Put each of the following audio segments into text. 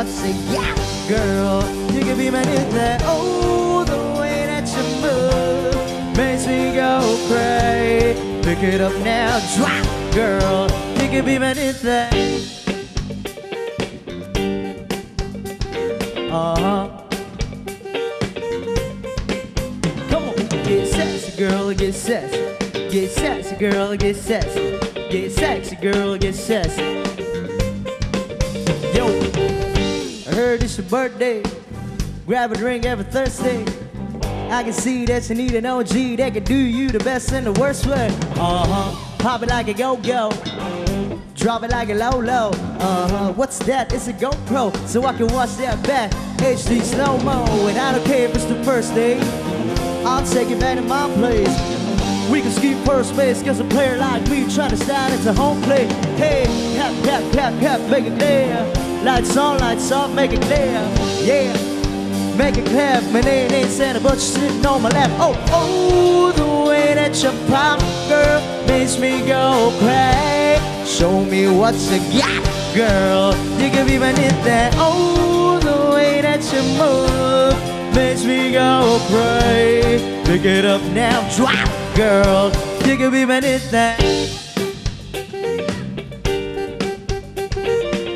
what's a yeah, girl. You can be my new Oh, the way that you move makes me go crazy. Pick it up now, drop, girl. You can be my new Uh huh. Come on, get sexy, girl, get sexy. Get sexy, girl, get sexy. Get sexy, girl, get sexy. I heard it's your birthday. Grab a drink every Thursday. I can see that you need an OG that can do you the best and the worst way. Uh huh. Pop it like a go go. Drop it like a low low. Uh huh. What's that? It's a GoPro, so I can watch that back. HD slow mo, and I don't care if it's the first day. I'll take it back to my place. We can ski first base, cause a player like me trying to stand into home plate. Hey, cap, cap, cap, cap, make it clear. Lights on, lights off, make it clear. Yeah, make it clear. My name ain't Santa, but you're sitting on my lap. Oh, oh, the way that you pop, girl, makes me go crazy. Show me what you got, girl. You can my knit that. Oh, the way that you move makes me go crazy. Pick it up now, drop, girl. You can be my knit that.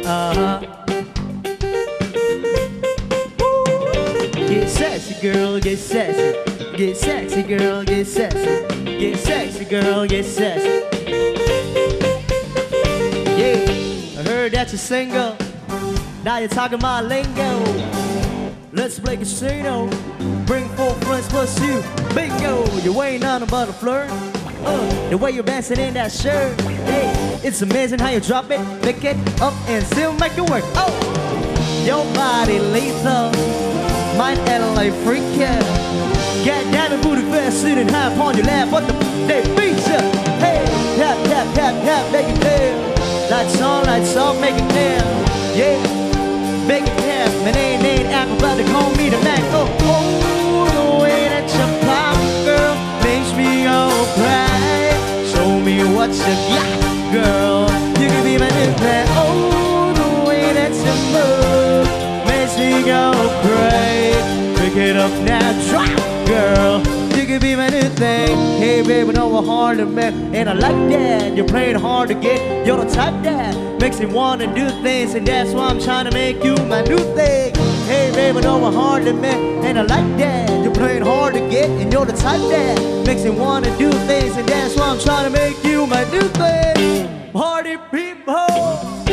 Uh girl, get sexy. Get sexy, girl, get sexy. Get sexy, girl, get sexy. Yeah, I heard that you're single. Now you're talking my lingo. Let's play casino. Bring four friends plus you. Bingo, you ain't nothing but a flirt. Uh, the way you're dancing in that shirt. Hey, it's amazing how you drop it, pick it up, and still make it work. Oh, your body lethal. Mine LA freak, yeah. Down and booty fast, sitting high upon your lap. What the they beat ya? Hey, tap, tap, tap, tap, make it clear. Lights on, lights off, make it clear. Yeah, make it clear. My name ain't Apple, but they call me the Mac. Oh, oh, the way that you pop, girl, makes me go cry. Show me what you got, girl. You can be my new plan. Oh, the way that you move makes me go. Pick it up now, drop, girl. You can be my new thing. Hey, baby, know we're hard to make, and I like that. You're playing hard to get. You're the type that makes me want to do things, and that's why I'm trying to make you my new thing. Hey, baby, know we're hard to make, and I like that. You're playing hard to get, and you're the type that makes me want to do things, and that's why I'm trying to make you my new thing. Party people.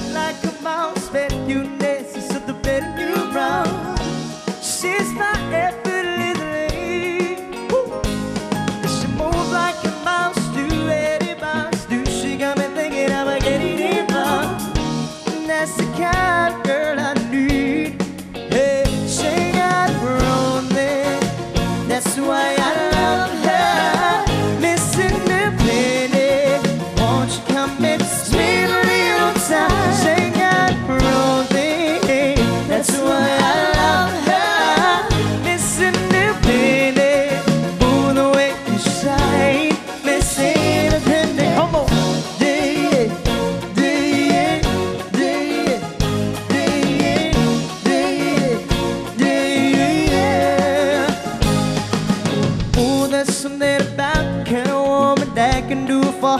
Talk like a mouse, bet you nasty, so the better you run. She's my effortlessly.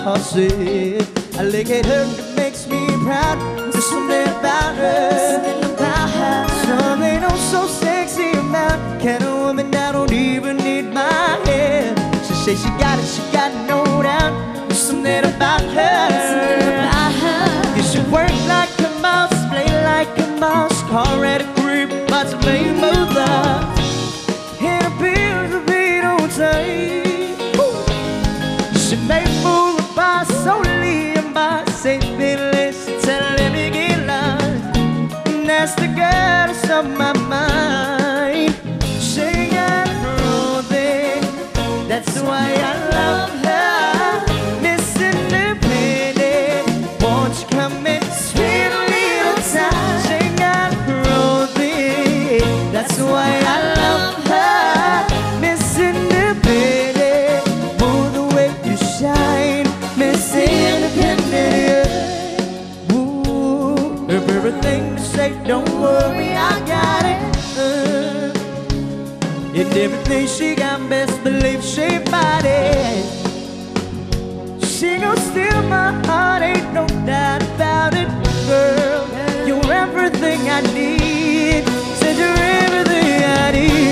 heart. I look at her and it makes me proud. There's something about her. Something oh so sexy about kind of woman I don't even need my head. She says she got it, she got no doubt. There's something about her. You should work like a mouse, play like a mouse, car at a crib, lots of main mother. And appears to be no time. that's why I love you Don't worry, I got it. Uh, and everything she got, best believe she bought it. She gon' steal my heart, ain't no doubt about it, girl. You're everything I need. Said you're everything I need.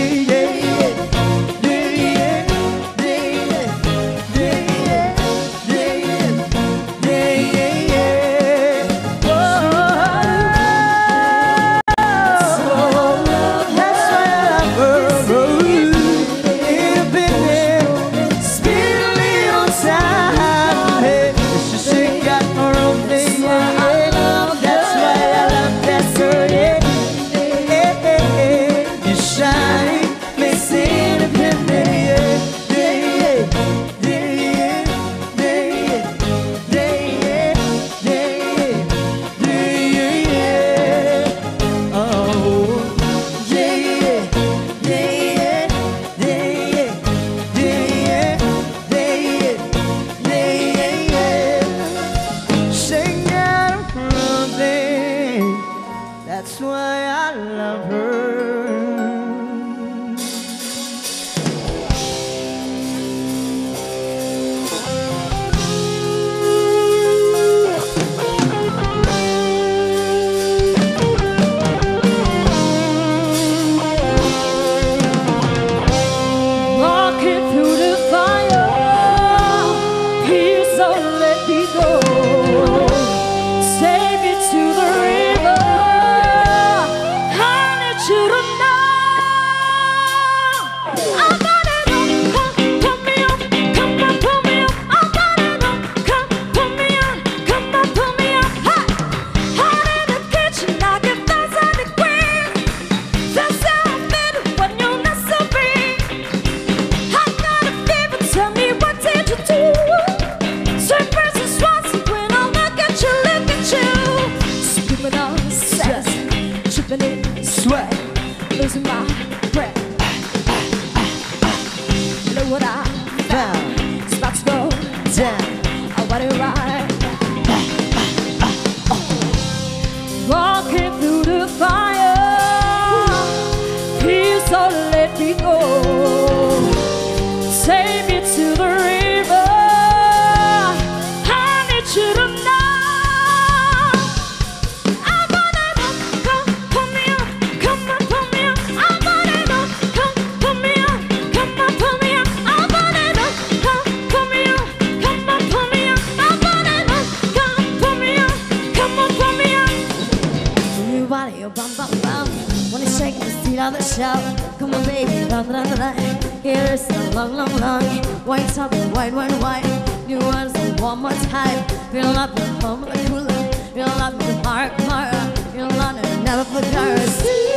one more time. Real love will home with cooler. Love will heart, heart. You love me, never forget.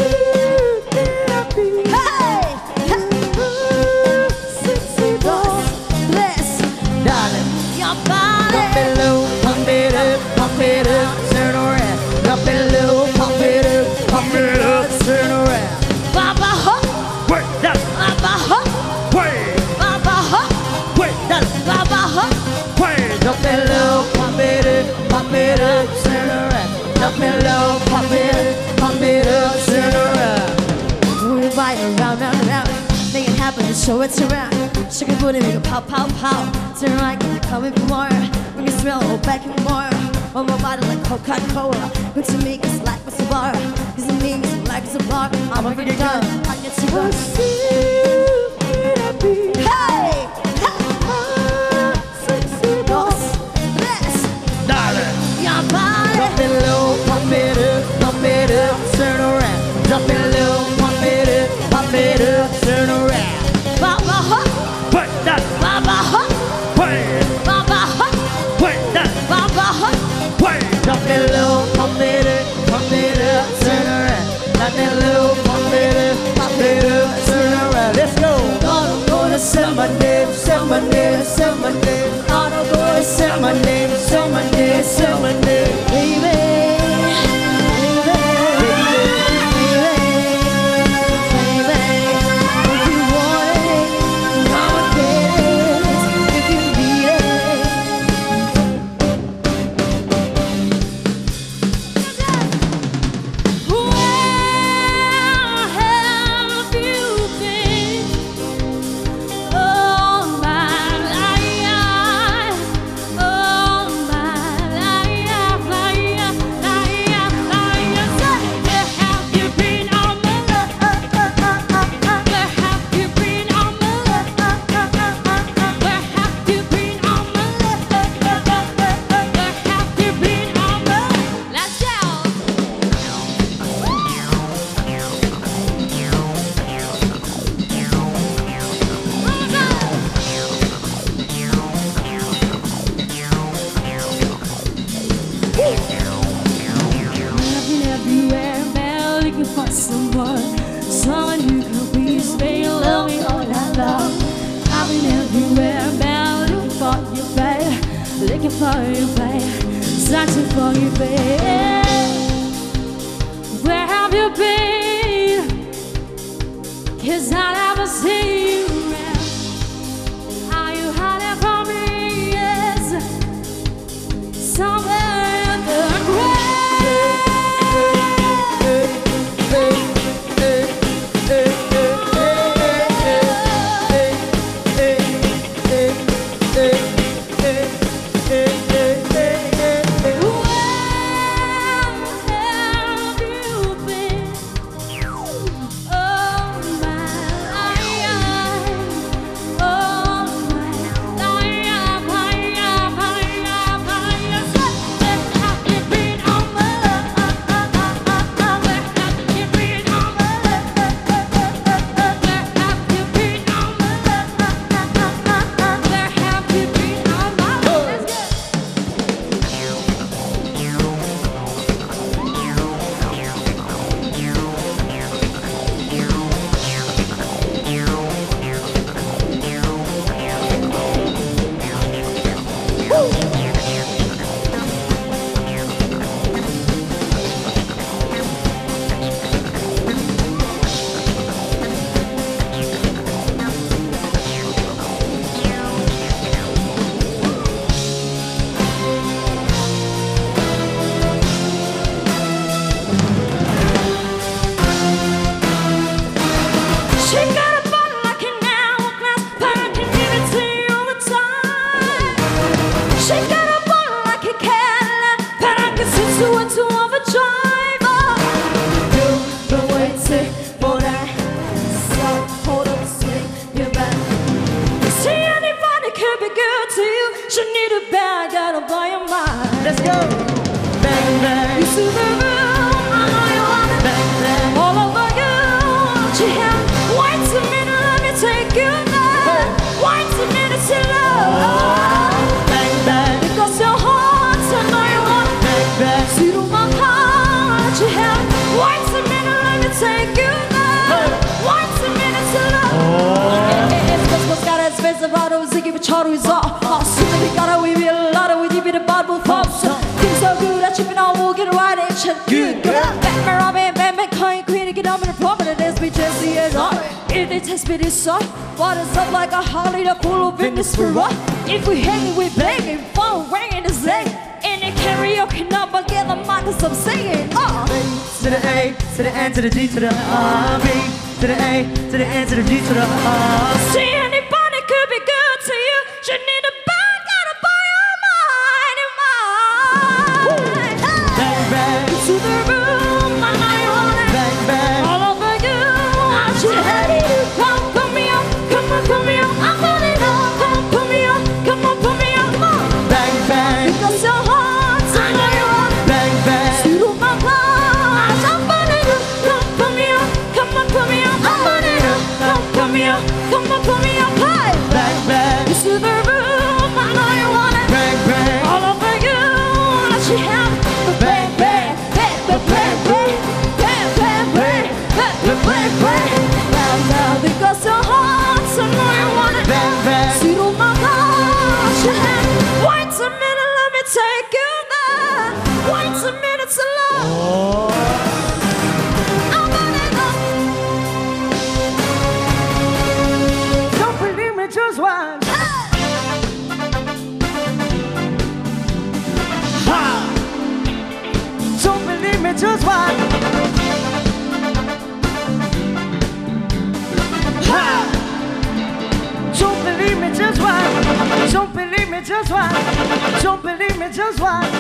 it it, up, turn around. Round, round. Make it happen, show it's around. Shake your booty, make it pop, pop, pop. Turn right, keep it more. Bring your smell, hold back and more. On my body like Coca-Cola. Good to me, cause life is a bar. Cause it me, life is a bar. I'm a freaking dog. I get to go. Hey! Hey! Darling! Your body! My name, say my name. It. Batman, Robin, Batman, Coin, Queen, get on in the prominent, it's me, Jesse, and all. If they test me this song, what is up like a holly, the cool of in for what? If we hang, we banging, phone ringing, the same. In the karaoke number, get the mic, cause I'm singing. Oh. To the A, to the N, to the D, to the R, B, to the A, to the N, to the G, to the R. See anybody could be good to you. You need break, break Now, because your heart's you wanna my your hand Wait a minute, let me take you there Wait a minute, love. I'm on Don't believe me, just watch Just one. Don't believe me, just watch. Don't believe me, just watch.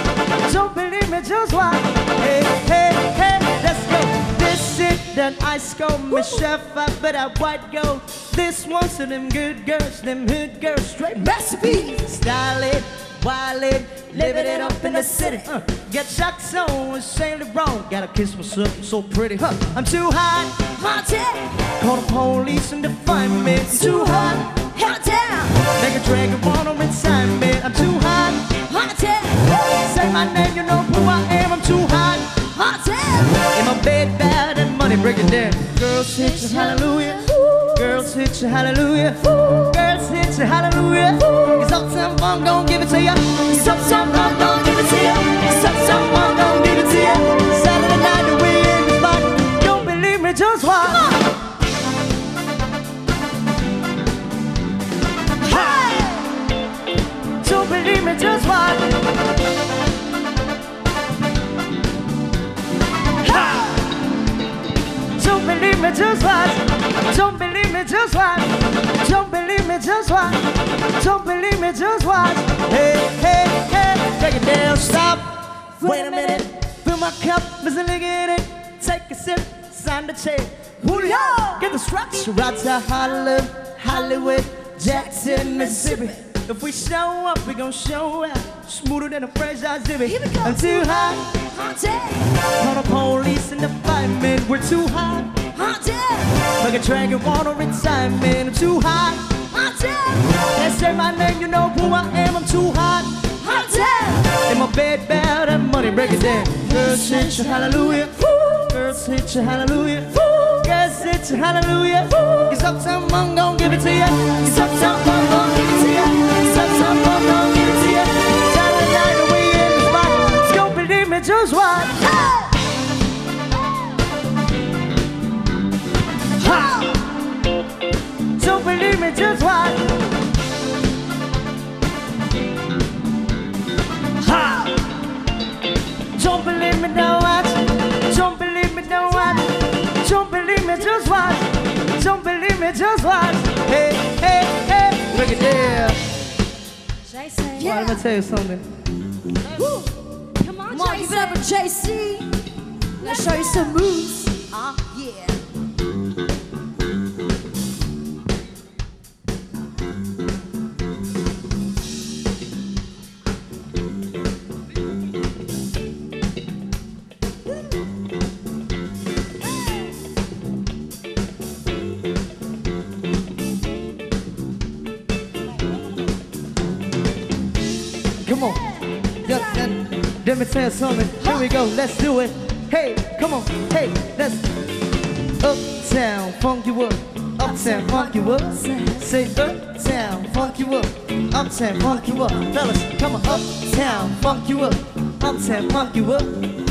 Don't believe me, just watch. Hey, hey, hey, let's go. This is that ice cold Michelle Pfeiffer, but I white gold. This one's to them good girls, them hood girls, straight masterpiece. Style it, wild it, living it up in the city. Uh, get shocked on, insanely wrong. Gotta kiss myself, I'm so pretty. Huh, I'm too hot, haunted. Call the police and define me. I'm too hot, dragon wanna inside me. I'm too hot, haunted. Say my name, you know who I am. I'm too hot, haunted. In my bed, bad and money, break it down. Girls hit you, hallelujah. Girls hit you, hallelujah. Girls hit you, hallelujah. Cause uptown fun gon' give it to ya. Cause uptown fun gon' give it to ya. Cause uptown fun me. Ha! Don't believe me, just watch. Don't believe me, just watch. Don't believe me, just watch. Don't believe me, just watch. Hey, hey, hey, break it down, stop. Wait a minute, fill my cup, a nigga in it. Take a sip, sign the check. Julio, get the structure right to Hollywood, Hollywood, Jackson, Mississippi. If we show up, we gon' show out. Smoother than a fresh eyes Skippy. Here we go. I'm too hot. Haunted, Call the police and the firemen. We're too hot. haunted, Like a dragon water inside me. I'm too hot. haunted, Can't say my name, you know who I am. I'm too hot. haunted. In my bed, bad and money, break it down. Girls hit you, hallelujah. Girls hit you, hallelujah. Girls hit you, hallelujah. Cause uptown fun gon' give it to ya. Cause uptown Don't believe me, just watch. Ha! Don't believe me, just watch. Ha! Don't believe me, don't watch. Don't believe me, don't watch. Don't believe me, just watch. Don't believe me, just watch. Hey, hey, hey, look at there. Jason. Well, let me tell you something. JC. Let's show you some moves. Uh, yeah. Me something. Here we go. Let's do it. Hey, come on. Hey, let's. Uptown, funk you up. Uptown, funk you up. Say uptown, funk you up. Uptown, funk you up. Fellas, come on. Uptown, funk you up. Uptown, funk you up.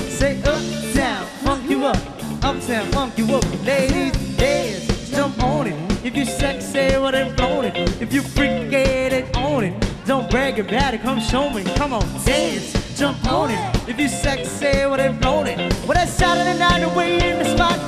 Say uptown, funk you up. Uptown, funk you up. Ladies, dance, jump on it. If you sexy, well then flown it. If you freak it own it. Don't brag about it, come show me. Come on, dance, jump on it. If you sexy, well then flown it. Well, Saturday night we in the spot.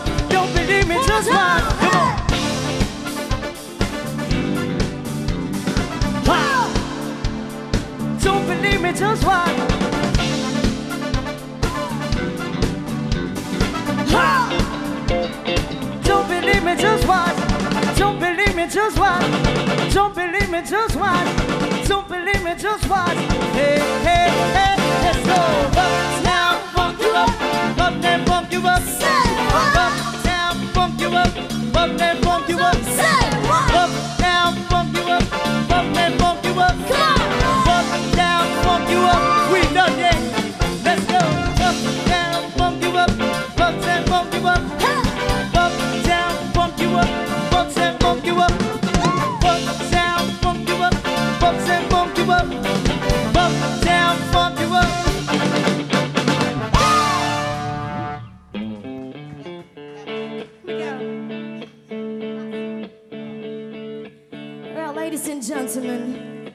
Ladies and gentlemen,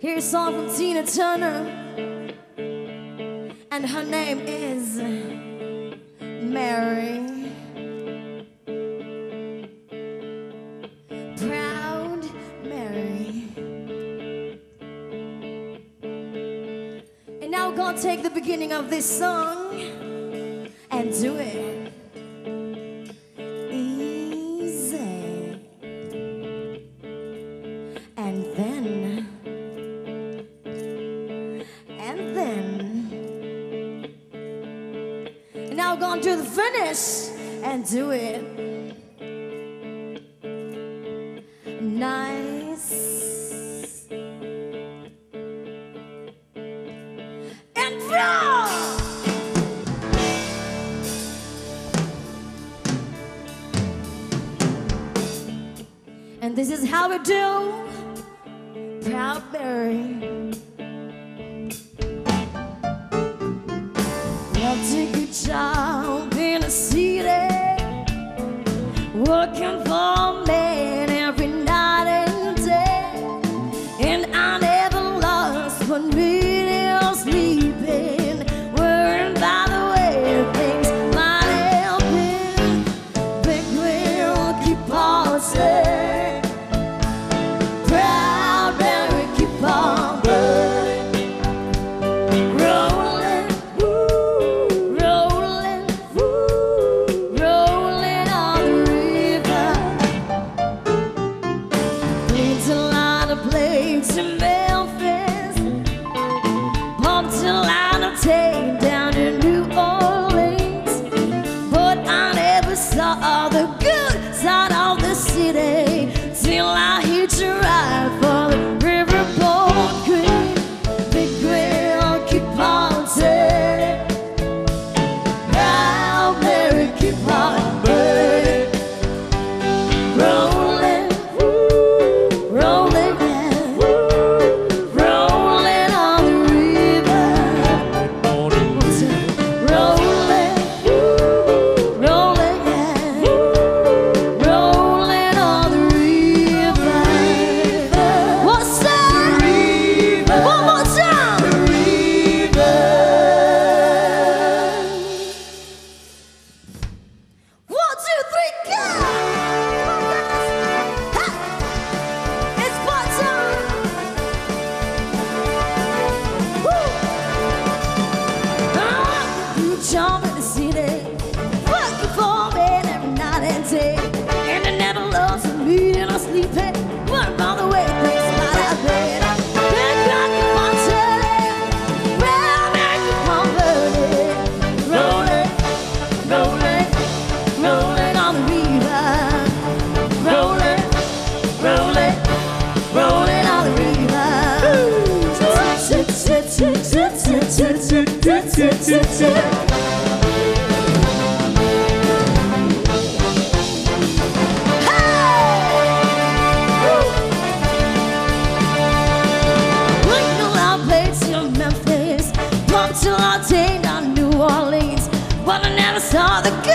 here's a song from Tina Turner, and her name is Mary. Proud Mary. And now we're gonna take the beginning of this song. do it. Nice and wrong. And this is how we do Proud Mary.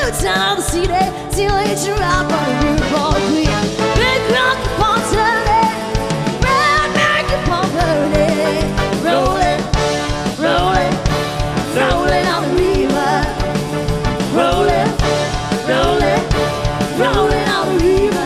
の魂で強いチュラボルボーグやブックロックポンサーでブラックポンサーで Rolling, rolling, rolling on the river Rolling, rolling, rolling on the river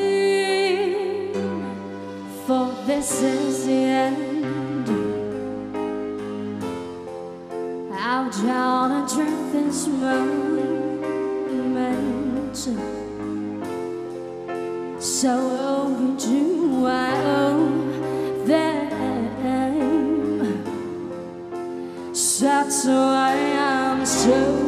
this is the end. I'll drown and drink this moment. So owe I owe them. That's why I'm so.